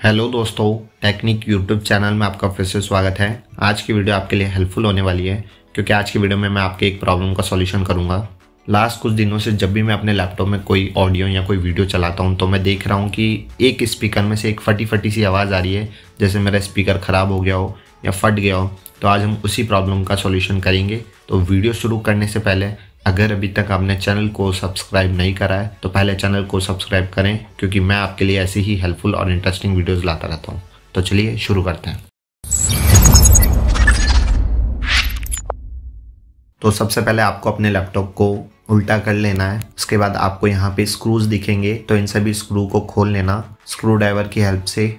Hello दोस्तों, technique YouTube channel में आपका फिर से स्वागत है। आज की वीडियो आपके लिए हेल्पफुल होने वाली है, क्योंकि आज की वीडियो में मैं आपके एक प्रॉब्लम का सॉल्यूशन करूँगा। लास्ट कुछ दिनों से जब भी मैं अपने लैपटॉप में कोई ऑडियो या कोई वीडियो चलाता हूँ तो मैं देख रहा हूँ कि एक स्पीकर में से एक फटी फटी सी आवाज़ आ रही है, जैसे मेरा स्पीकर ख़राब हो गया हो या फट गया हो तो आज हम उसी प्रॉब्लम का सॉल्यूशन करेंगे। तो वीडियो शुरू करने से पहले अगर अभी तक आपने चैनल को सब्सक्राइब नहीं करा है तो पहले चैनल को सब्सक्राइब करें, क्योंकि मैं आपके लिए ऐसी ही हेल्पफुल और इंटरेस्टिंग वीडियोस लाता रहता हूँ। तो चलिए शुरू करते हैं। तो सबसे पहले आपको अपने लैपटॉप को उल्टा कर लेना है। उसके बाद आपको यहाँ पे स्क्रूज दिखेंगे तो इन सभी स्क्रू को खोल लेना। स्क्रू ड्राइवर की हेल्प से।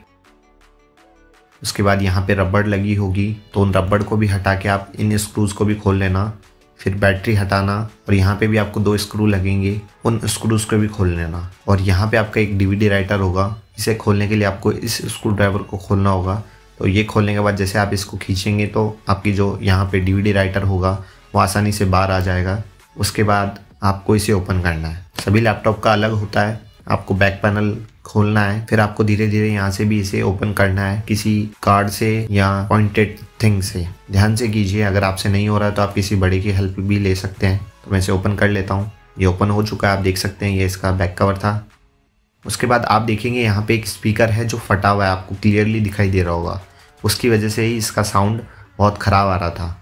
उसके बाद यहाँ पे रबड़ लगी होगी तो उन रबड़ को भी हटा के आप इन स्क्रूज को भी खोल लेना। फिर बैटरी हटाना और यहाँ पे भी आपको दो स्क्रू लगेंगे, उन स्क्रूज को भी खोल लेना। और यहाँ पे आपका एक डीवीडी राइटर होगा, इसे खोलने के लिए आपको इस स्क्रू ड्राइवर को खोलना होगा। तो ये खोलने के बाद जैसे आप इसको खींचेंगे तो आपकी जो यहाँ पे डीवीडी राइटर होगा, वो आसानी से बाहर आ जाएगा। उसके बाद आपको इसे ओपन करना है। सभी लैपटॉप का अलग होता है। आपको बैक पैनल खोलना है, फिर आपको धीरे धीरे यहाँ से भी इसे ओपन करना है, किसी कार्ड से या पॉइंटेड थिंग से। ध्यान से कीजिए, अगर आपसे नहीं हो रहा तो आप किसी बड़े की हेल्प भी ले सकते हैं। तो मैं इसे ओपन कर लेता हूँ। ये ओपन हो चुका है, आप देख सकते हैं, ये इसका बैक कवर था। उसके बाद आप देखेंगे, यहाँ पे एक स्पीकर है जो फटा हुआ है, आपको क्लियरली दिखाई दे रहा होगा। उसकी वजह से ही इसका साउंड बहुत ख़राब आ रहा था।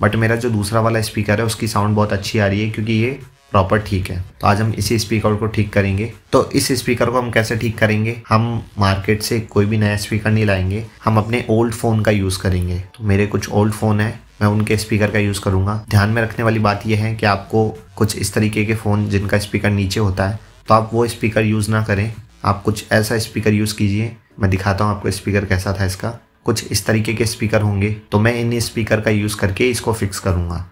बट मेरा जो दूसरा वाला स्पीकर है, उसकी साउंड बहुत अच्छी आ रही है, क्योंकि ये प्रॉपर ठीक है। तो आज हम इसी स्पीकर को ठीक करेंगे। तो इस स्पीकर को हम कैसे ठीक करेंगे? हम मार्केट से कोई भी नया स्पीकर नहीं लाएँगे। हम अपने ओल्ड फ़ोन का यूज़ करेंगे। तो मेरे कुछ ओल्ड फ़ोन है, मैं उनके स्पीकर का यूज़ करूँगा। ध्यान में रखने वाली बात यह है कि आपको कुछ इस तरीके के फ़ोन जिनका स्पीकर नीचे होता है तो आप वो स्पीकर यूज़ ना करें। आप कुछ ऐसा स्पीकर यूज़ कीजिए। मैं दिखाता हूँ आपको स्पीकर कैसा था इसका। कुछ इस तरीके के स्पीकर होंगे। तो मैं इन स्पीकर का यूज़ करके इसको फिक्स करूँगा।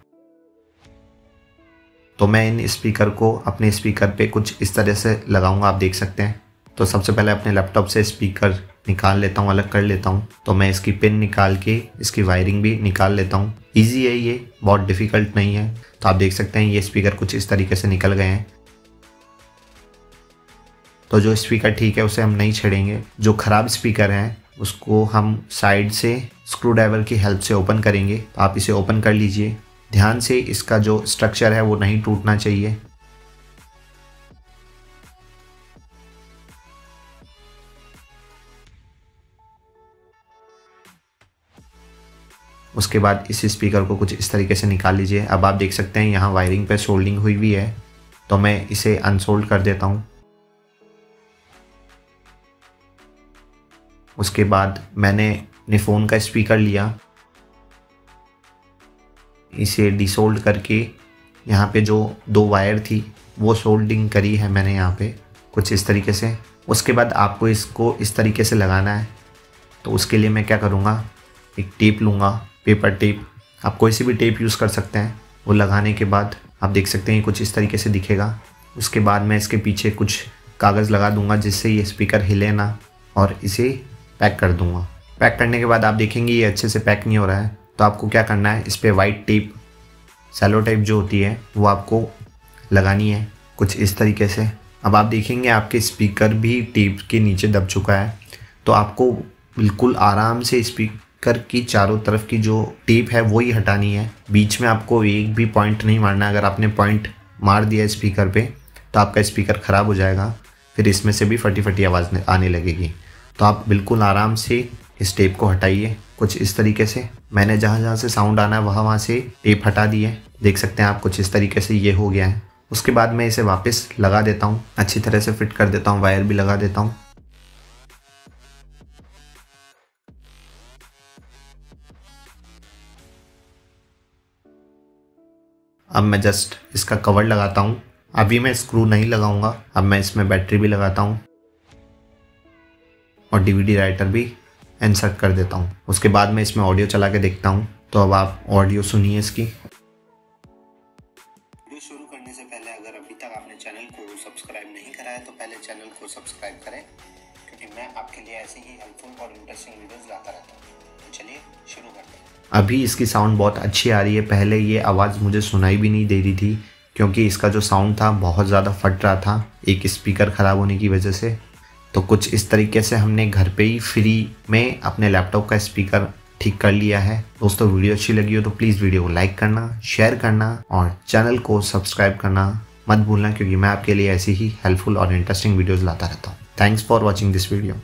तो मैं इन स्पीकर को अपने स्पीकर पे कुछ इस तरह से लगाऊँगा, आप देख सकते हैं। तो सबसे पहले अपने लैपटॉप से स्पीकर निकाल लेता हूँ, अलग कर लेता हूँ। तो मैं इसकी पिन निकाल के इसकी वायरिंग भी निकाल लेता हूँ। ईजी है ये, बहुत डिफ़िकल्ट नहीं है। तो आप देख सकते हैं ये स्पीकर कुछ इस तरीके से निकल गए हैं। तो जो स्पीकर ठीक है, उसे हम नहीं छेड़ेंगे। जो ख़राब स्पीकर हैं, उसको हम साइड से स्क्रू ड्राइवर की हेल्प से ओपन करेंगे। तो आप इसे ओपन कर लीजिए। ध्यान से इसका जो स्ट्रक्चर है वो नहीं टूटना चाहिए। उसके बाद इस स्पीकर को कुछ इस तरीके से निकाल लीजिए। अब आप देख सकते हैं यहाँ वायरिंग पे सोल्डिंग हुई हुई है तो मैं इसे अनसोल्ड कर देता हूँ। उसके बाद मैंने निफोन का स्पीकर लिया। इसे डिसोल्ड करके यहाँ पे जो दो वायर थी, वो सोल्डिंग करी है मैंने यहाँ पे कुछ इस तरीके से। उसके बाद आपको इसको इस तरीके से लगाना है। तो उसके लिए मैं क्या करूँगा, एक टेप लूँगा पेपर टेप आप कोई सी भी टेप यूज़ कर सकते हैं, वो लगाने के बाद आप देख सकते हैं कुछ इस तरीके से दिखेगा। उसके बाद मैं इसके पीछे कुछ कागज़ लगा दूँगा जिससे ये स्पीकर हिले ना और इसे पैक कर दूँगा। पैक करने के बाद आप देखेंगे ये अच्छे से पैक नहीं हो रहा है। तो आपको क्या करना है? इस पर वाइट टेप सेलो टेप जो होती है, वो आपको लगानी है कुछ इस तरीके से। अब आप देखेंगे आपके स्पीकर भी टेप के नीचे दब चुका है। तो आपको बिल्कुल आराम से स्पीकर की चारों तरफ़ की जो टेप है वो ही हटानी है। बीच में आपको एक भी पॉइंट नहीं मारना अगर आपने पॉइंट मार दिया स्पीकर पे तो आपका स्पीकर ख़राब हो जाएगा। फिर इसमें से भी फटी फटी आवाज़ आने लगेगी। तो आप बिल्कुल आराम से इस टेप को हटाइए कुछ इस तरीके से। मैंने जहाँ जहाँ से साउंड आना है, वहाँ वहाँ से टेप हटा दी है। देख सकते हैं आप कुछ इस तरीके से ये हो गया है। उसके बाद मैं इसे वापस लगा देता हूँ। अच्छी तरह से फिट कर देता हूँ वायर भी लगा देता हूँ। अब मैं जस्ट इसका कवर लगाता हूँ। अभी मैं स्क्रू नहीं लगाऊँगा। अब मैं इसमें बैटरी भी लगाता हूँ। और डीवीडी राइटर भी। इंसर्ट कर देता हूँ। उसके बाद मैं इसमें ऑडियो चला के देखता हूँ। तो अब आप ऑडियो सुनिए इसकी। शुरू करने से पहले अगर अभी तक आपने चैनल को सब्सक्राइब नहीं करा है तो पहले चैनल को सब्सक्राइब करें क्योंकि मैं आपके लिए ऐसे ही हेल्पफुल और इंटरेस्टिंग वीडियोस लाता रहता हूँ। तो चलिए शुरू करते हैं। अभी इसकी साउंड बहुत अच्छी आ रही है। पहले ये आवाज़ मुझे सुनाई भी नहीं दे रही थी क्योंकि इसका जो साउंड था बहुत ज़्यादा फट रहा था एक स्पीकर ख़राब होने की वजह से। तो कुछ इस तरीके से हमने घर पे ही फ्री में अपने लैपटॉप का स्पीकर ठीक कर लिया है। दोस्तों वीडियो अच्छी लगी हो तो प्लीज़ वीडियो को लाइक करना शेयर करना और चैनल को सब्सक्राइब करना मत भूलना क्योंकि मैं आपके लिए ऐसी ही हेल्पफुल और इंटरेस्टिंग वीडियोज़ लाता रहता हूँ। Thanks for watching this video